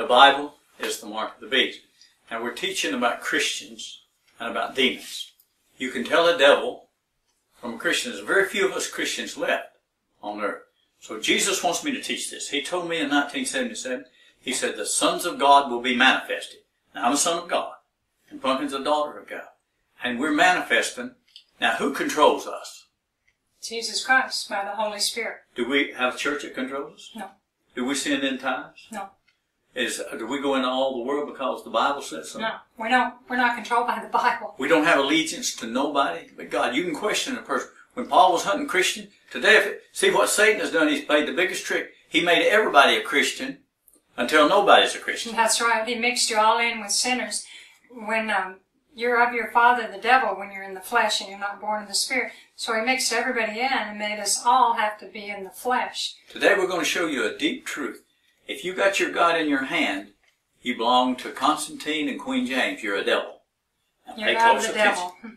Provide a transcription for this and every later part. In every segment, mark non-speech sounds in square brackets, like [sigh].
The Bible is the mark of the beast. And we're teaching about Christians and about demons. You can tell a devil from a Christian. There's very few of us Christians left on earth. So Jesus wants me to teach this. He told me in 1977, he said, the sons of God will be manifested. Now, I'm a son of God, and Pumpkin's a daughter of God. And we're manifesting. Now, who controls us? Jesus Christ by the Holy Spirit. Do we have a church that controls us? No. Do we sin in times? No. Is do we go into all the world because the Bible says so? No. We're not we're not controlled by the Bible. We don't have allegiance to nobody but God. You can question a person. When Paul was hunting Christian, today if it, see what Satan has done, he's played the biggest trick. He made everybody a Christian until nobody's a Christian. That's right. He mixed you all in with sinners. When um, you're of your father, the devil, when you're in the flesh and you're not born of the Spirit. So he mixed everybody in and made us all have to be in the flesh. Today we're going to show you a deep truth. If you got your God in your hand, you belong to Constantine and Queen James. You're a devil. Now You're pay close the attention. devil.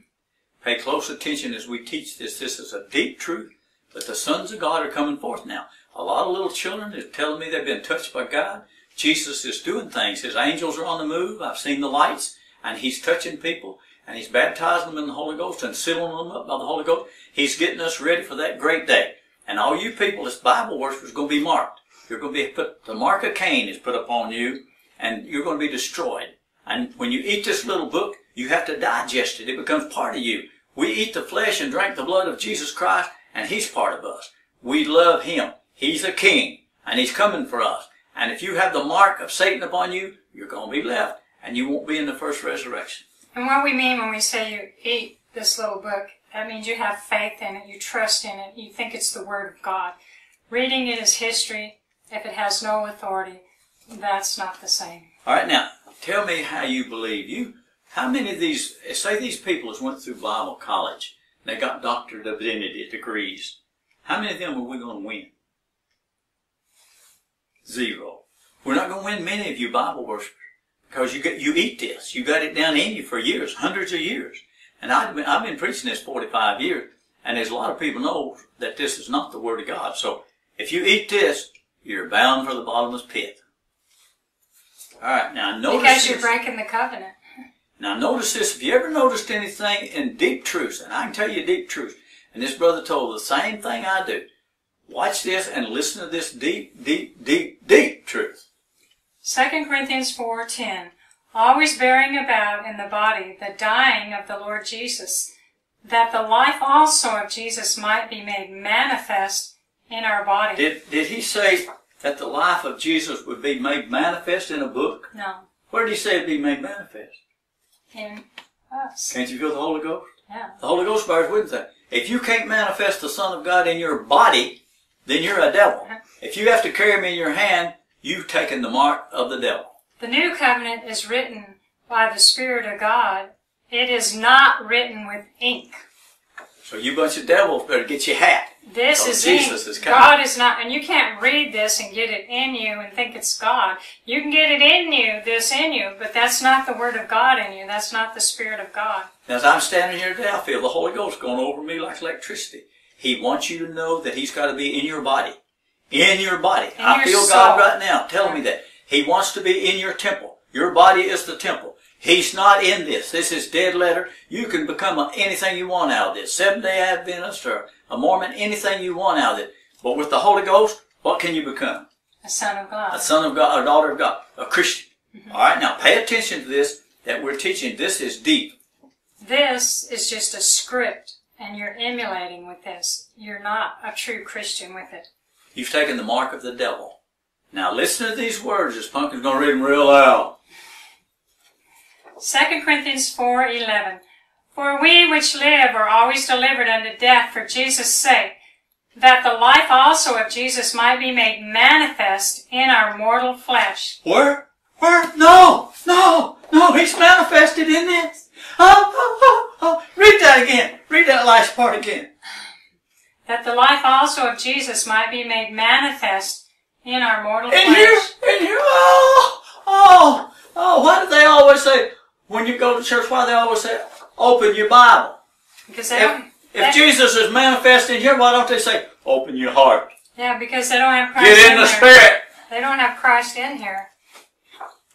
Pay close attention as we teach this. This is a deep truth. But the sons of God are coming forth now. A lot of little children are telling me they've been touched by God. Jesus is doing things. His angels are on the move. I've seen the lights. And he's touching people. And he's baptizing them in the Holy Ghost and sealing them up by the Holy Ghost. He's getting us ready for that great day. And all you people as Bible worshippers going to be marked. You're going to be put, the mark of Cain is put upon you. And you're going to be destroyed. And when you eat this little book, you have to digest it. It becomes part of you. We eat the flesh and drink the blood of Jesus Christ, and He's part of us. We love Him. He's a King, and He's coming for us. And if you have the mark of Satan upon you, you're going to be left, and you won't be in the first resurrection. And what we mean when we say you eat this little book, that means you have faith in it, you trust in it, you think it's the Word of God. Reading it is history. If it has no authority, that's not the same. All right, now tell me how you believe. You, how many of these? Say these people has went through Bible college. And they got Doctor of Divinity degrees. How many of them are we going to win? Zero. We're not going to win many of you Bible worshippers because you get you eat this. You got it down in you for years, hundreds of years. And I've been, I've been preaching this 45 years, and there's a lot of people know that this is not the Word of God. So if you eat this, you're bound for the bottomless pit. All right, now notice Because you're this. breaking the covenant. Now notice this. If you ever noticed anything in deep truth, and I can tell you deep truth, and this brother told the same thing I do. Watch this and listen to this deep, deep, deep, deep truth. 2 Corinthians 4.10 Always bearing about in the body the dying of the Lord Jesus, that the life also of Jesus might be made manifest in our body. Did, did he say that the life of Jesus would be made manifest in a book? no, Where did he say it'd be made manifest? in us. Can't you feel the Holy Ghost? Yeah. The Holy Ghost bears witness that. If you can't manifest the Son of God in your body, then you're a devil. Uh-huh. If you have to carry him in your hand, you've taken the mark of the devil. The new covenant is written by the Spirit of God. It is not written with ink. So you bunch of devils better get your hat. This Oh, is Jesus is coming. God is not, and you can't read this and get it in you and think it's God. You can get it in you, this in you, but that's not the Word of God in you. That's not the Spirit of God. Now, as I'm standing here today, I feel the Holy Ghost going over me like electricity. He wants you to know that He's got to be in your body. In your body. In I your feel soul. God right now telling me that. He wants to be in your temple. Your body is the temple. He's not in this. This is dead letter. You can become a, anything you want out of this. Seventh day Adventist or a Mormon, anything you want out of it. But with the Holy Ghost, what can you become? A Son of God. a son of God, a daughter of God, a Christian. Mm-hmm. All right, now pay attention to this that we're teaching. This is deep. This is just a script, and you're emulating with this. You're not a true Christian with it. You've taken the mark of the devil. Now listen to these words. This pumpkin's going to read them real loud. 2 Corinthians 4:11 For we which live are always delivered unto death for Jesus' sake, that the life also of Jesus might be made manifest in our mortal flesh. Where? Where? No, no, no. He's manifested in this. Oh, oh, oh, oh. Read that again. Read that last part again. [sighs] That the life also of Jesus might be made manifest in our mortal In flesh. In here, in here. Oh, oh, oh. Why do they always say when you go to church? Why do they always say open your Bible? Because they If, don't, if Jesus is manifesting here, why don't they say open your heart? yeah, because they don't have Christ Get in the there. spirit. They don't have Christ in here.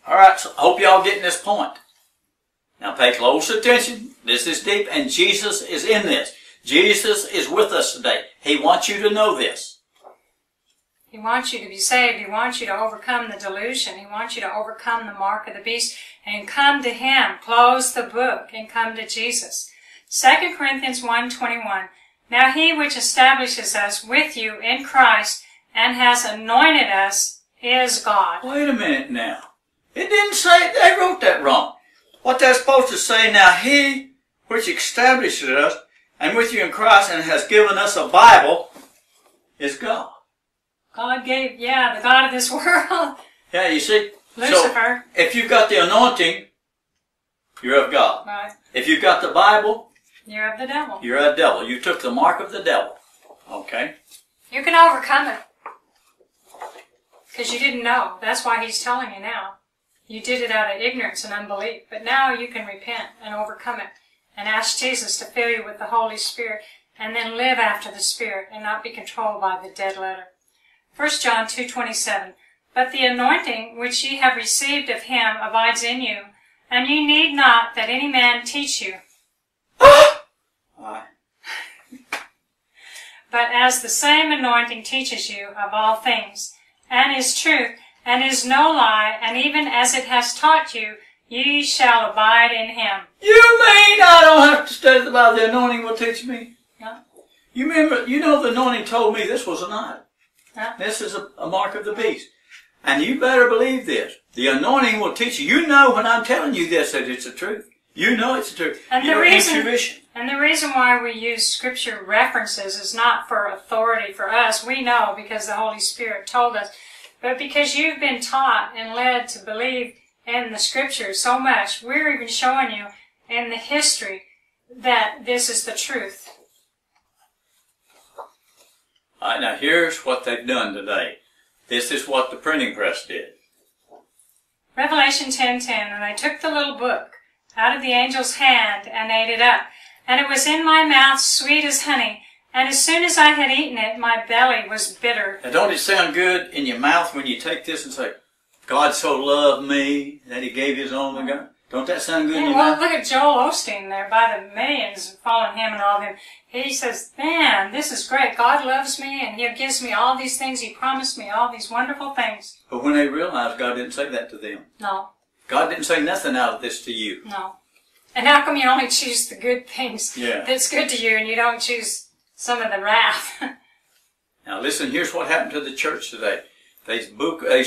All right, so I hope y'all getting this point. Now pay close attention. This is deep, and Jesus is in this. Jesus is with us today. He wants you to know this. He wants you to be saved. He wants you to overcome the delusion. He wants you to overcome the mark of the beast and come to Him. Close the book and come to Jesus. 2 Corinthians 1.21 Now He which establishes us with you in Christ and has anointed us is God. Wait a minute now. It didn't say, they wrote that wrong. What that's supposed to say now, He which establishes us and with you in Christ and has given us a Bible is God. God gave, yeah, the God of this [laughs] world, Yeah, you see? Lucifer. So, if you've got the anointing, you're of God. right. If you've got the Bible, You're of the devil. you're a devil. You took the mark of the devil. Okay? You can overcome it. Because you didn't know. That's why he's telling you now. You did it out of ignorance and unbelief. But now you can repent and overcome it and ask Jesus to fill you with the Holy Spirit and then live after the Spirit and not be controlled by the dead letter. 1 John 2.27 But the anointing which ye have received of him abides in you, and ye need not that any man teach you. [gasps] [laughs] But as the same anointing teaches you of all things, and is truth, and is no lie, and even as it has taught you, ye shall abide in him. You mean I don't have to study the Bible? The anointing will teach me? Yeah. You remember, you know the anointing told me this was an idol. Yeah. This is a, a mark of the beast. And you better believe this. The anointing will teach you. You know when I'm telling you this that it's the truth. You know it's the truth. And the reason- intuition. And the reason why we use scripture references is not for authority for us. We know because the Holy Spirit told us. But because you've been taught and led to believe in the scriptures so much, we're even showing you in the history that this is the truth. All right, now here's what they've done today. This is what the printing press did. Revelation 10:10 And I took the little book out of the angel's hand and ate it up and it was in my mouth sweet as honey and as soon as I had eaten it my belly was bitter Now don't it sound good in your mouth when you take this and say, God so loved me that he gave his only mm. God? Don't that sound good Yeah, well, look at Joel Osteen there by the millions following him and all of them. He says, Man, this is great. God loves me and He gives me all these things. He promised me all these wonderful things. But when they realized God didn't say that to them. No, God didn't say nothing out of this to you. no. And how come you only choose the good things Yeah. that's good to you and you don't choose some of the wrath? [laughs] Now listen, here's what happened to the church today. They book they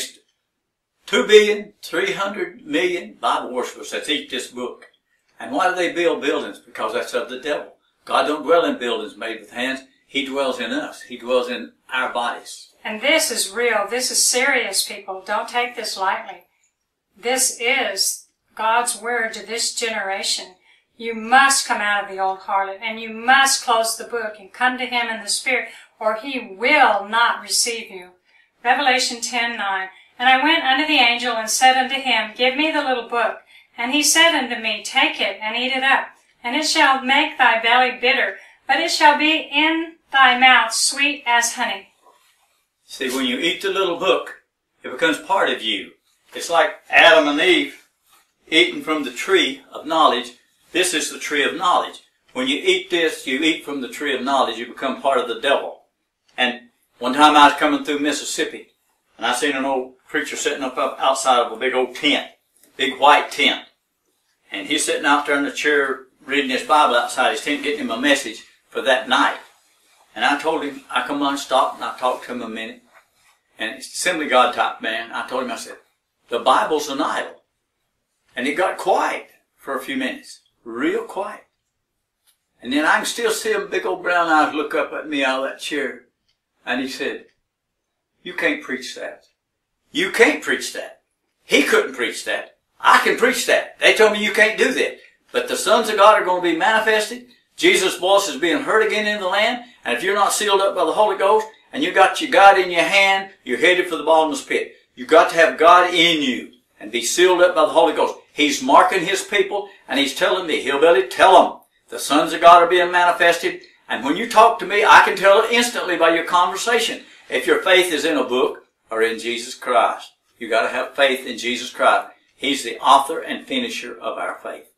two billion, three hundred million Bible worshippers that eat this book. And why do they build buildings? Because that's of the devil. God don't dwell in buildings made with hands. He dwells in us. He dwells in our bodies. and this is real. This is serious, people. Don't take this lightly. This is God's word to this generation. You must come out of the old harlot and you must close the book and come to him in the spirit or he will not receive you. Revelation 10:9. And I went unto the angel and said unto him, Give me the little book. And he said unto me, Take it and eat it up, and it shall make thy belly bitter, but it shall be in thy mouth sweet as honey. See, when you eat the little book, it becomes part of you. It's like Adam and Eve eating from the tree of knowledge. This is the tree of knowledge. When you eat this, you eat from the tree of knowledge, you become part of the devil. And one time I was coming through Mississippi, and I seen an old preacher sitting up, up outside of a big old tent, big white tent. And he's sitting out there in the chair reading his Bible outside his tent, getting him a message for that night. And I told him, I come on, stopped, and I talked to him a minute. And it's Assembly God type man. I told him, I said, the Bible's an idol. And he got quiet for a few minutes. Real quiet. And then I can still see him big old brown eyes look up at me out of that chair. And he said, you can't preach that. You can't preach that. He couldn't preach that. I can preach that. They told me you can't do that. But the sons of God are going to be manifested. Jesus' voice is being heard again in the land. And if you're not sealed up by the Holy Ghost and you got your God in your hand, you're headed for the bottomless pit. You got to have God in you and be sealed up by the Holy Ghost. He's marking His people and He's telling me, Hillbilly, tell them the sons of God are being manifested. And when you talk to me, I can tell it instantly by your conversation. If your faith is in a book or in Jesus Christ, you got to have faith in Jesus Christ. He's the author and finisher of our faith.